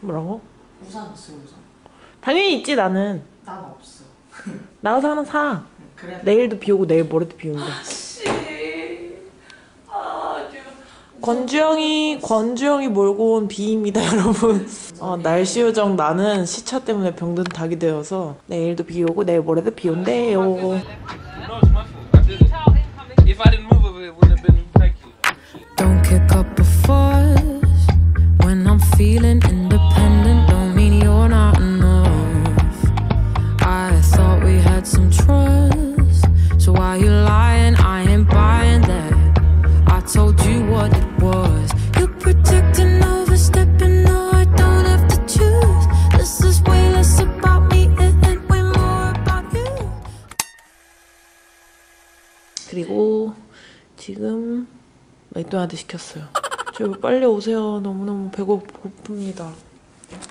뭐라고? 우산 있어요 우산 당연히 있지 나는. 난 없어 나가서 하나 사. 그래 내일도 비 오고 내일 모레도 비 온대. 씨 아주 권주영이 권주영이 몰고 온 비입니다 여러분. 어, 날씨 요정 나는 시차 때문에 병든 닭이 되어서 내일도 비 오고 내일 모레도 비 온대요. 맥도날드 시켰어요. 저 빨리 오세요. 너무너무 배고픕니다.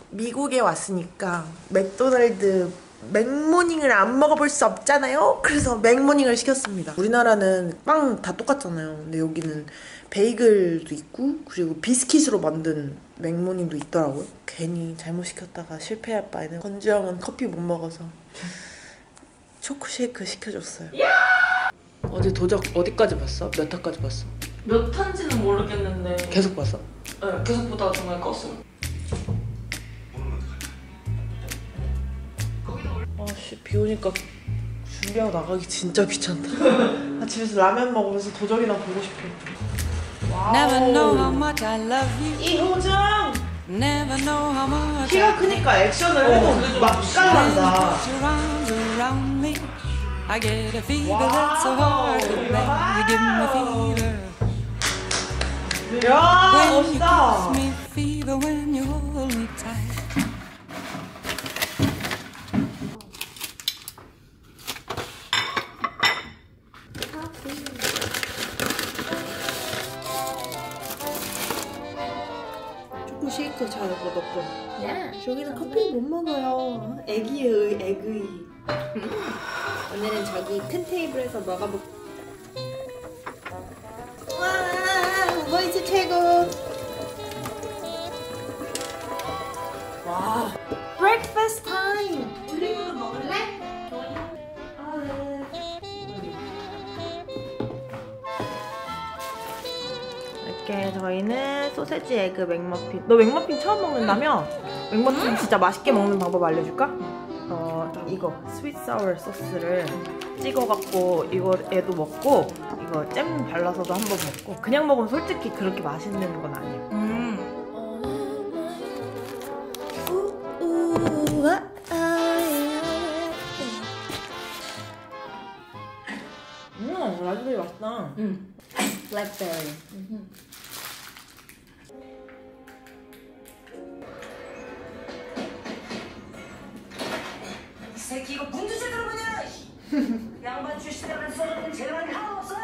미국에 왔으니까 맥도날드 맥모닝을 안 먹어볼 수 없잖아요. 그래서 맥모닝을 시켰습니다. 우리나라는 빵 다 똑같잖아요. 근데 여기는 베이글도 있고 그리고 비스킷으로 만든 맥모닝도 있더라고요. 괜히 잘못 시켰다가 실패할 바에는 건주영은 커피 못 먹어서 초코 쉐이크 시켜줬어요. 어제 도적 어디까지 봤어? 몇 화까지 봤어? 몇 탄지는 모르겠는데 계속 봤어? 네, 계속 보다가 중간에 껐어요 아씨 비 오니까 준비하고 나가기 진짜 귀찮다. 나 집에서 라면 먹으면서 도적이나 보고 싶어. Never know how wow. much I love you. 이호정 키가 크니까 액션을 해도 막 깔난다. Put your arms around 야 멋있다. 초코 쉐이크 잘 먹었고. 저기는 커피 못 먹어요. 애기의 애의. 오늘은 저기 큰 테이블에서 먹어볼. 와, 이렇게 저희는 소세지 egg 맥머핀. 너 맥머핀 처음 먹는다며? 맥머핀 진짜 맛있게 먹는 방법 알려줄까? 어 이거 스윗 사워 소스를 찍어갖고 이거 애도 먹고 이거 잼 발라서도 한 번 먹고 그냥 먹으면 솔직히 그렇게 맛있는 건 아니에요. 음 라즈베리 맛있다. 블랙베리. 새끼 이거 문제 제대로 보냐? 양반 출신이라면 써놓은 재능이 하나 없어?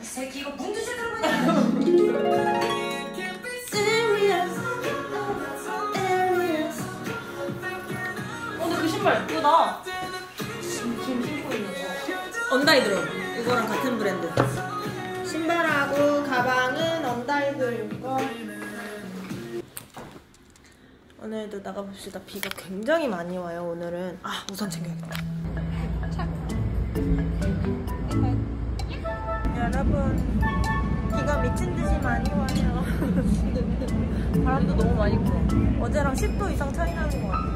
이 새끼 이거 문제 제대로 보냐? 어 근데 그 신발 예쁘다 언다이드룸 이거랑 같은 브랜드. 신발하고 가방은 언다이드 거. 오늘도 나가봅시다. 비가 굉장히 많이 와요. 오늘은 아 우산 챙겨야겠다. 여러분 비가 미친 듯이 많이 와요. 바람도 너무 많이 불어. 어제랑 10도 이상 차이 나는 것 같아.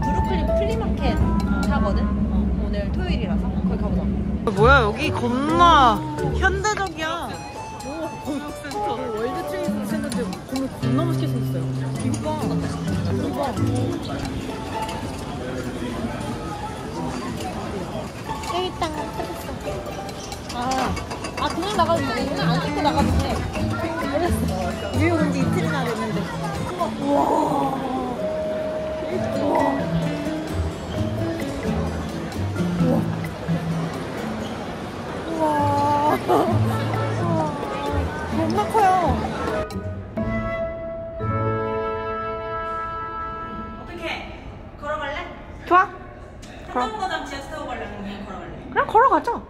브루클린 flea market 하거든. 어, 오늘 토요일이라서 거기 가보자. 뭐야 여기 겁나 현대적이야. 월드 트레이드 센터인데 건물 겁나 멋있게 생겼어요. 이거 봐. 이거 봐. 여기 있다. 아, 아 그냥 나가도 되겠구나. 안 찍고 나가도 돼. 알았어. 뉴욕에 온지 이틀이나 됐는데. 겁나 커요. 어떻게 걸어갈래? 좋아? 한남거장 지하철 타고 가려면 그냥 걸어갈래 그냥 걸어가자.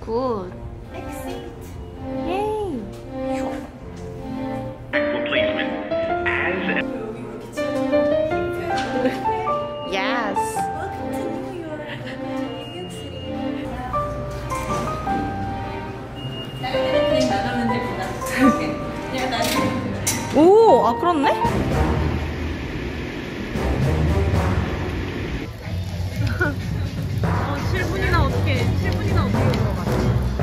굿. 아 그렇네? 어, 7분이나 어떻게 7분이나 어떻게 들어가?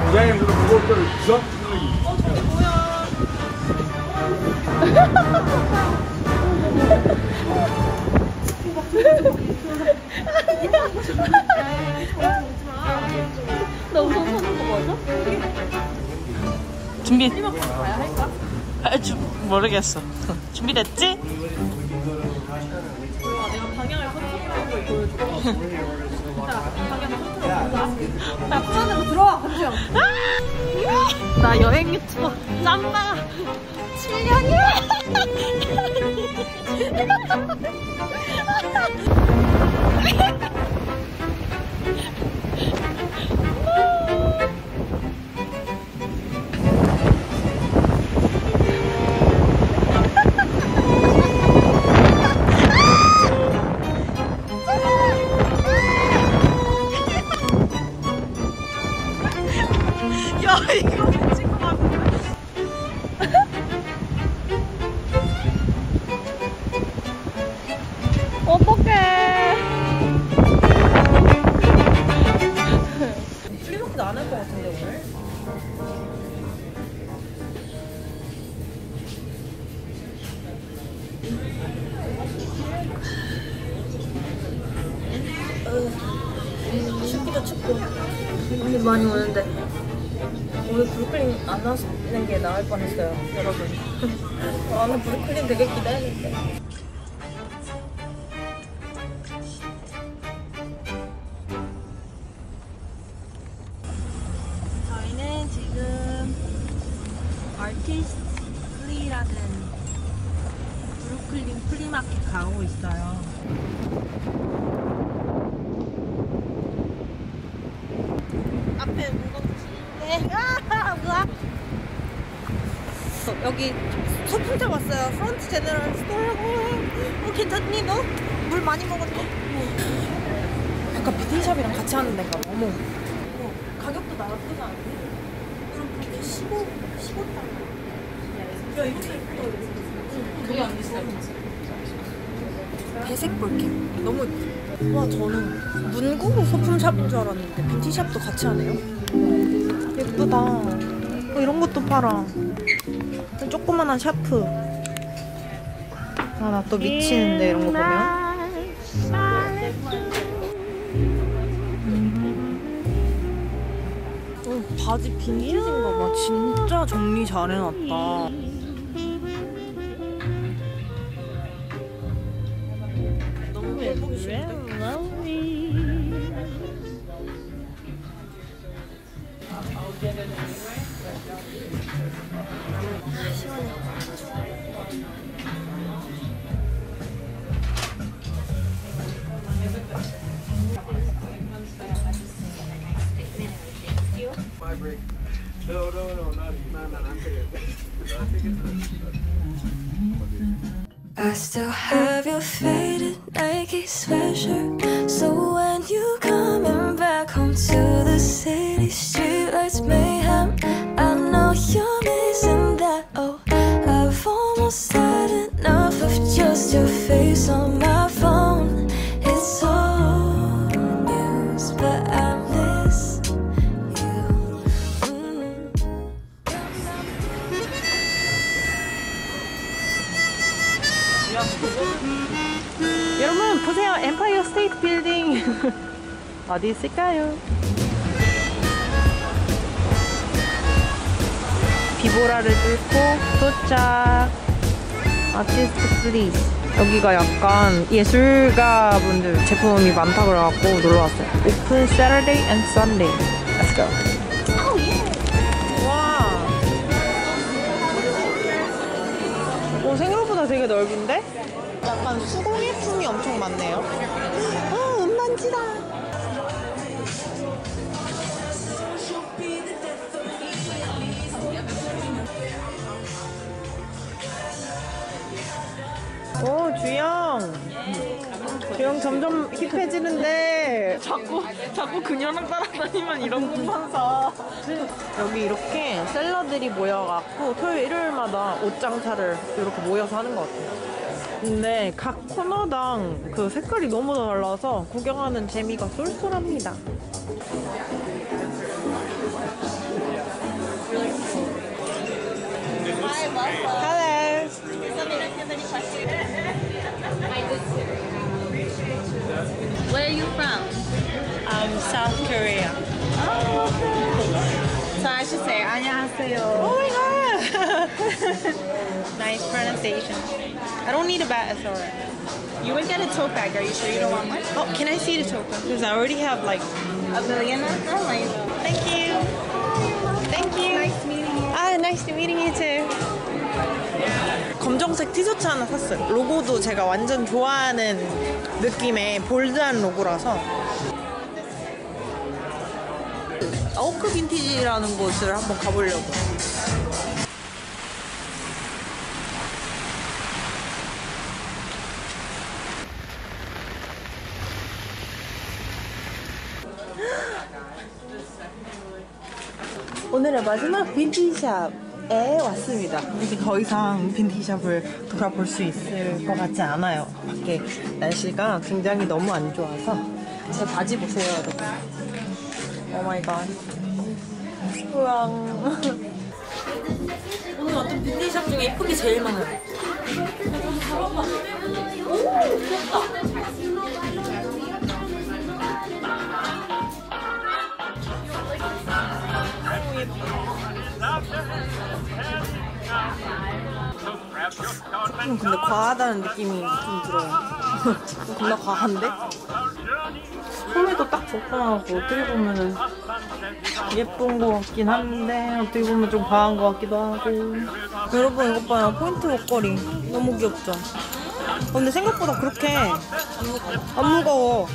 부장님 그럼 무겁게 있어? 나 우선 서는 거 맞아? 준비. 아, 주, 모르겠어. 준비됐지? 나 푸른으로 들어와, 건주영. 나 여행 유튜버 짬바 7년이야. 야, 춥기도 춥고. 눈이 많이 오는데. 오늘 브루클린 안 하는 게 나을 뻔했어요 여러분. 나는 브루클린 되게 기대했는데 가고 있어요. 앞에 무겁지네. 아, 뭐야? 여기 소품점 왔어요. 프런트 제너럴 스토어라고. 어, 괜찮니 너? 물 많이 먹었네. 약간 비티샵이랑 같이 하는 데인가 봐. 어머. 가격도 나쁘지 않은데? 그럼 이게 15, 15달러. 야, 이것도 예쁘다. 그게 안 비싸. 배색 볼캠. 너무 예쁘다. 와, 저는 문구 소품샵인 줄 알았는데 빈티샵도 같이 하네요. 예쁘다. 어, 이런 것도 팔아. 조그만한 샤프. 아, 나 또 미치는데, 이런 거 보면. 어, 바지 빈티지인가 봐. 진짜 정리 잘 해놨다. 어디 있을까요? 비보라를 뚫고 도착 Artists & Fleas 여기가 약간 예술가 분들 제품이 많다 그래갖고 놀러 왔어요 Open Saturday and Sunday Let's go 와 오, 생각보다 되게 넓은데? 약간 수공예품이 엄청 많네요. 형 점점 힙해지는데 자꾸 자꾸 그녀랑 따라다니면 이런 것만 사. 여기 이렇게 셀러들이 모여갖고 토요일 일요일마다 옷장사를 이렇게 모여서 하는 것 같아요. 근데 각 코너당 그 색깔이 너무 달라서 구경하는 재미가 쏠쏠합니다. 안녕하세요. Oh my god! nice pronunciation. I don't need a bat, it's alright. You would get a tote bag. Are you sure you don't want one? Oh, can I see the token? Because I already have like. A million of them? Thank you. Thank you. Nice meeting you. Ah, nice meeting you too. 검정색 티셔츠 하나 샀어요. 로고도 제가 완전 좋아하는 느낌의 볼드한 로고라서. 아우크 빈티지라는 곳을 한번 가보려고. 오늘의 마지막 빈티지샵에 왔습니다. 이제 더 이상 빈티지샵을 돌아볼 수 있을 것 같지 않아요. 밖에 날씨가 굉장히 너무 안 좋아서 제 바지 보세요, 여러분. Oh my God. 우왕. 오늘 왔던 빈티지샵 중에 예쁜 게 제일 많아요. 조금 근데 과하다는 느낌이 좀 들어요. 겁나 과한데? 소매도 딱 적당하고 어떻게 보면은 예쁜 거 같긴 한데 어떻게 보면 좀 과한 거 같기도 하고 여러분 이것 봐요 포인트 목걸이 너무 귀엽죠? 어, 근데 생각보다 그렇게 안 무거워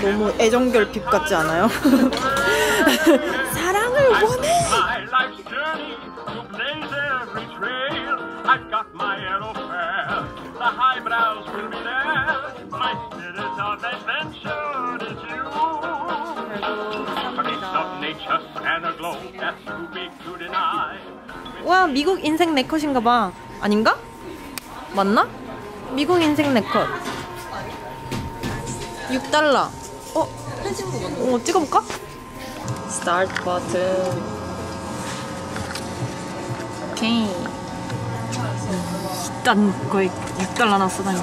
너무 애정결핍 같지 않아요? 사랑을 원해! 와 미국 인생 네컷인가 봐 아닌가? 맞나? 미국 인생 네컷 6달러 어? 어 찍어볼까? 스타트 버튼 오케이 일단 거의 6달러나 쓰다니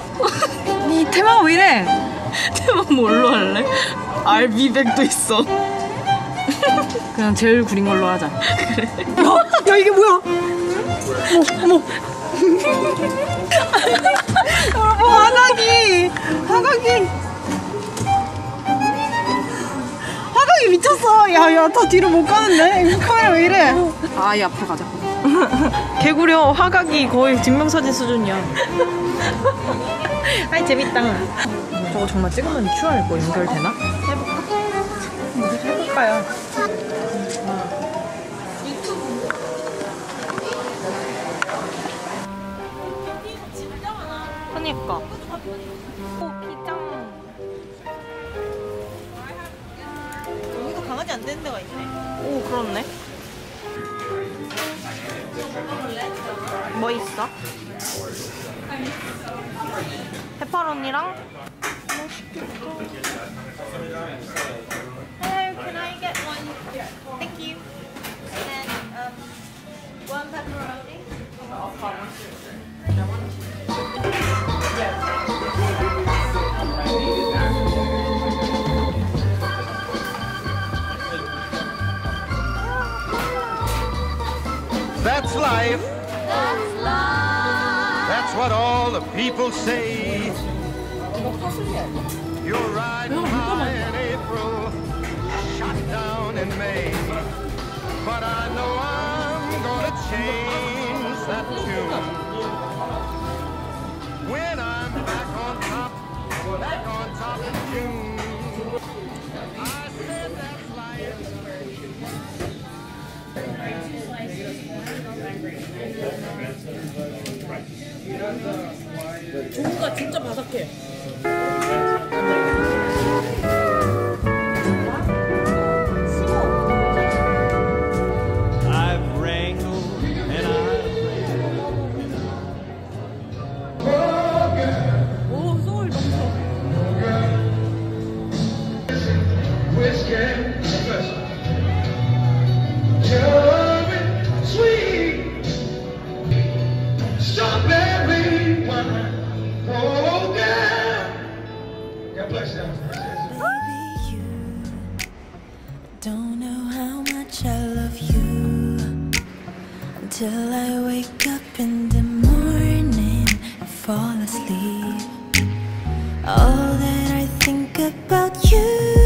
이 테마 왜 이래? 테마 뭘로 할래? RB100도 있어 그냥 제일 구린 걸로 하자. 그래 야, 야 이게 뭐야? 어머 어머. 여러분 화각이. 화각이. 화각이 미쳤어. 야야 더 뒤로 못 가는데? 카메라 왜 이래? 아이 앞으로 가자. 개구려 화각이 거의 증명사진 수준이야. 아이 재밌다. 저거 정말 찍으면 QR 뭐 연결되나? 해볼까? 해볼까요? 그니까. 오, 기장. 여기가 강아지 안 되는 데가 있네. 오, 그렇네. 뭐 있어? 페퍼로니랑 Hello, That's life. That's life. That's what all the people say. You're riding 진짜 바삭해. much I love you Until I wake up in the morning and fall asleep. All that I think about you